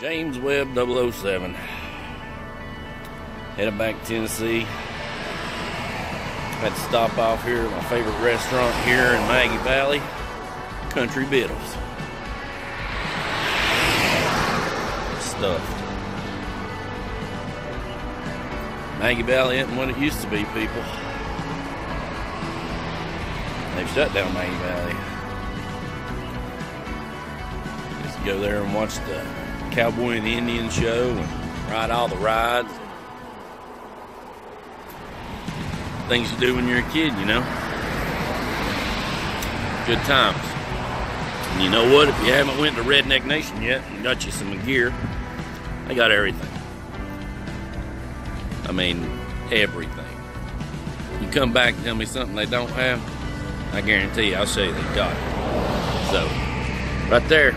James Webb 007. Headed back to Tennessee. Had to stop off here at my favorite restaurant here in Maggie Valley, Country Vittles. Stuffed. Maggie Valley isn't what it used to be, people. They've shut down Maggie Valley. Just go there and watch the Cowboy and Indian show and ride all the rides. Things you do when you're a kid, you know. Good times. And you know what? If you haven't went to Redneck Nation yet and got you some gear, I got everything. I mean, everything. You come back and tell me something they don't have, I guarantee you, I'll show you they got it. So, right there,